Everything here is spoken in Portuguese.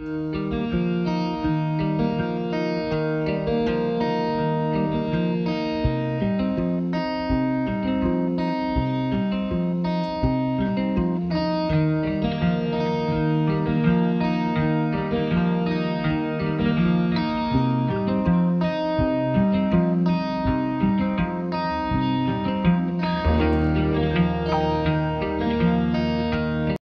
Música